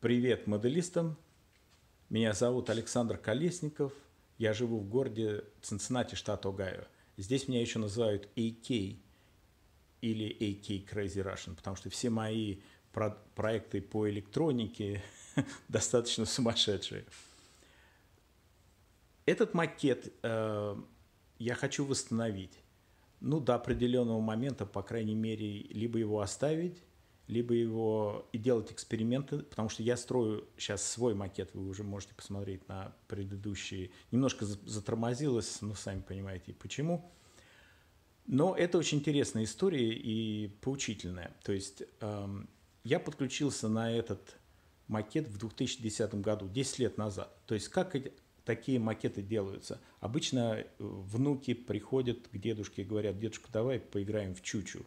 Привет моделистам. Меня зовут Александр Колесников. Я живу в городе Цинциннати, штат Огайо. Здесь меня еще называют AK или AK Crazy Russian, потому что все мои про проекты по электронике достаточно сумасшедшие. Этот макет э, я хочу восстановить. Ну, до определенного момента, по крайней мере, либо его оставить, либо его и делать эксперименты, потому что я строю сейчас свой макет, вы уже можете посмотреть на предыдущие. Немножко затормозилось, но сами понимаете почему. Но это очень интересная история и поучительная. То есть эм, я подключился на этот макет в 2010 году, 10 лет назад. То есть как эти, такие макеты делаются? Обычно э, внуки приходят к дедушке и говорят, дедушка, давай поиграем в чучу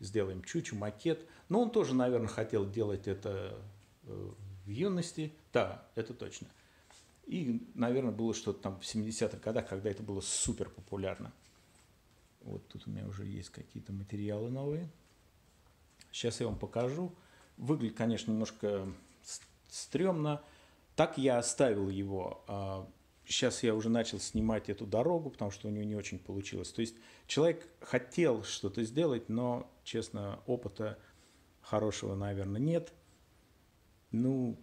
сделаем чучу, макет. Но он тоже, наверное, хотел делать это э, в юности. Да, это точно. И, наверное, было что-то там в 70-х годах, когда это было супер популярно. Вот тут у меня уже есть какие-то материалы новые. Сейчас я вам покажу. Выглядит, конечно, немножко стрёмно. Так я оставил его. А, сейчас я уже начал снимать эту дорогу, потому что у него не очень получилось. То есть человек хотел что-то сделать, но, честно, опыта хорошего, наверное, нет. Ну,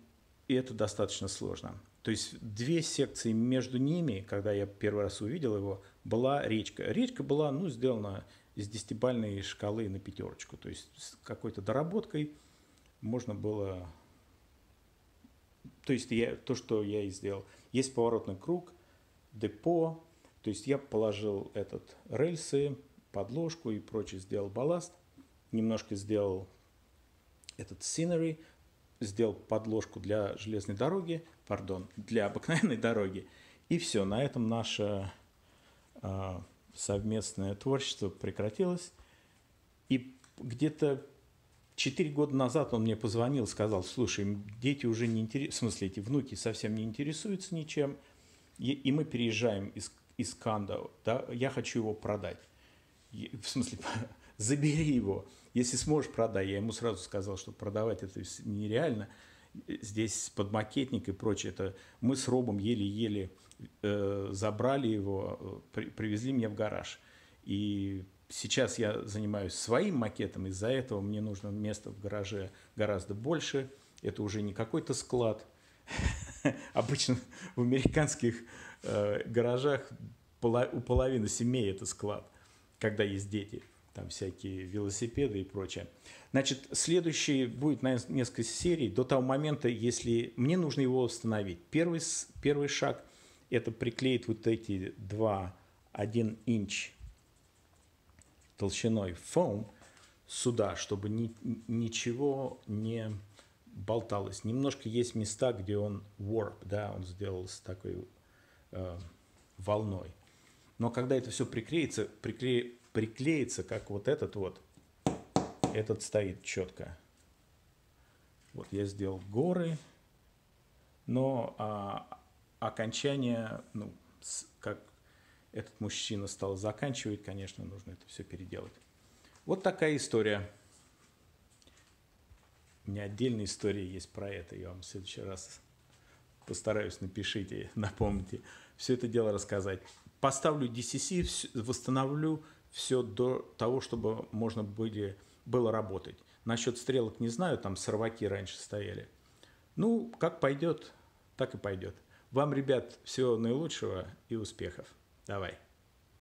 и это достаточно сложно. То есть две секции между ними, когда я первый раз увидел его, была речка. Речка была ну, сделана из десятибальной шкалы на пятерочку. То есть с какой-то доработкой можно было то есть я, то, что я и сделал. Есть поворотный круг, депо, то есть я положил этот рельсы, подложку и прочее, сделал балласт, немножко сделал этот scenery, сделал подложку для железной дороги, пардон, для обыкновенной дороги, и все, на этом наше э, совместное творчество прекратилось. И где-то Четыре года назад он мне позвонил, сказал, слушай, дети уже не интересуются, в смысле, эти внуки совсем не интересуются ничем, и, и мы переезжаем из, из Канда, да, я хочу его продать. В смысле, забери его, если сможешь, продай. Я ему сразу сказал, что продавать это нереально. Здесь под макетник и прочее, это мы с Робом еле-еле э, забрали его, э, при, привезли мне в гараж. И Сейчас я занимаюсь своим макетом, из-за этого мне нужно место в гараже гораздо больше. Это уже не какой-то склад. Обычно в американских э, гаражах у половины семей это склад, когда есть дети. Там всякие велосипеды и прочее. Значит, следующий будет, наверное, несколько серий до того момента, если мне нужно его установить. Первый, первый шаг – это приклеить вот эти два 1 инч толщиной фоам сюда, чтобы ни, ничего не болталось. Немножко есть места, где он warp, да, он сделал с такой э, волной. Но когда это все приклеится, прикле, приклеится, как вот этот вот, этот стоит четко. Вот я сделал горы, но а, окончание, ну, с, как этот мужчина стал заканчивать, конечно, нужно это все переделать. Вот такая история. У меня отдельная история есть про это, я вам в следующий раз постараюсь, напишите, напомните, все это дело рассказать. Поставлю DCC, восстановлю все до того, чтобы можно были, было работать. Насчет стрелок не знаю, там сорваки раньше стояли. Ну, как пойдет, так и пойдет. Вам, ребят, всего наилучшего и успехов. Давай.